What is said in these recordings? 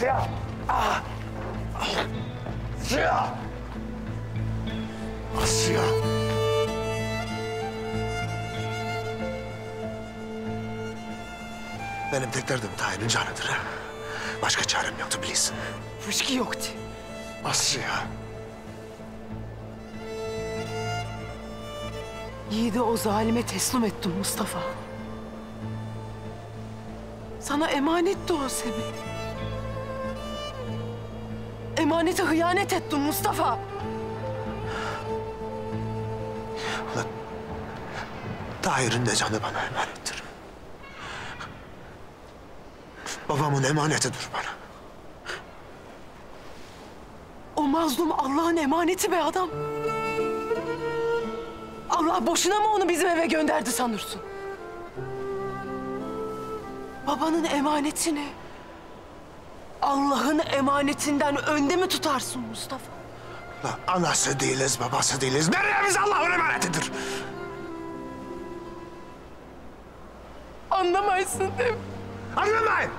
Asya! Ah! Asya! Asya! Benim tek derdim Tahir'in canıdır. Başka çarem yoktu bilirsin. Fışkı yoktu. Asya! Yiğidi o zalime teslim ettim Mustafa. Sana emanetti o seni. Emanete hıyanet ettin Mustafa. Ulan Tahir'in de canı bana emanettir. Babamın emanetidir bana. O mazlum Allah'ın emaneti be adam. Allah boşuna mı onu bizim eve gönderdi sanırsın? Babanın emanetini Allah'ın emanetinden önde mi tutarsın Mustafa? Ulan anası değiliz, babası değiliz. Neremiz Allah'ın emanetidir. Anlamaysın değil mi? Anlamayın.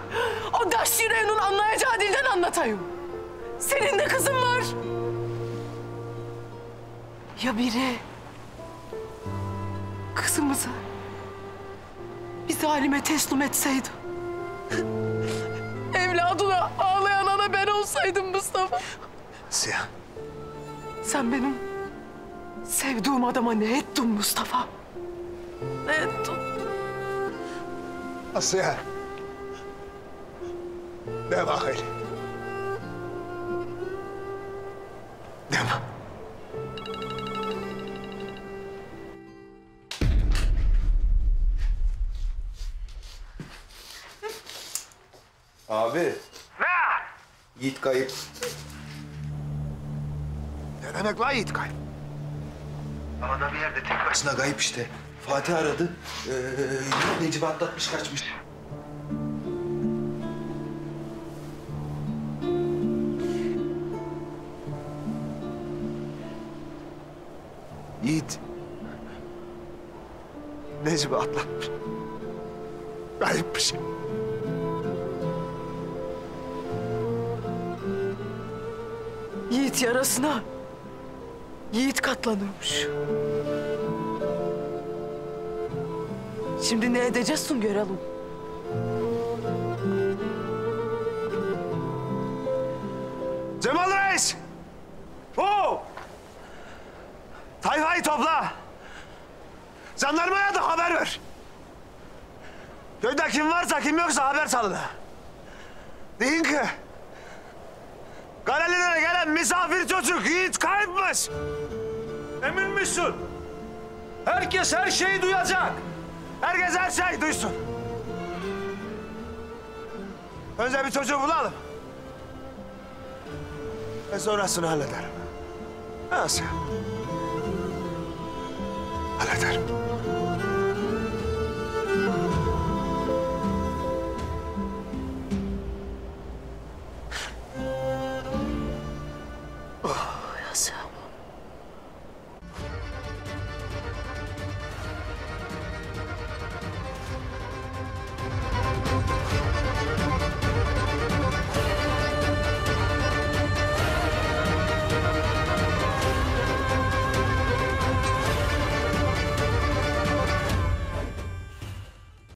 O daş yüreğinin anlayacağı dilden anlatayım. Senin de kızın var. Ya biri kızımızı bir zalime teslim etseydi. Evladına ağlayan ana ben olsaydım Mustafa. Siyah. Sen benim sevdiğim adama ne ettin Mustafa? Ne ettin? Asya. Ne bak Abi. Yiğit kayıp. Ne demek lan Yiğit kayıp? Havada bir yerde tek başına kayıp işte. Fatih aradı. Ee, Necip atlatmış kaçmış. Yiğit. Necip'i atlatmış. Kayıpmış. Yiğit yarasına Yiğit katlanırmış. Şimdi ne edeceksin görelim. Cemal Reis! Oo! Tayfayı topla. Jandarmaya da haber ver. Köyde kim varsa kim yoksa haber salın. Deyin ki... Karali'ne gelen misafir çocuk Yiğit kayıpmış. Emin misin? Herkes her şeyi duyacak. Herkes her şey duysun. Önce bir çocuğu bulalım. Ve sonrasını hallederim. Nasıl? Hallederim.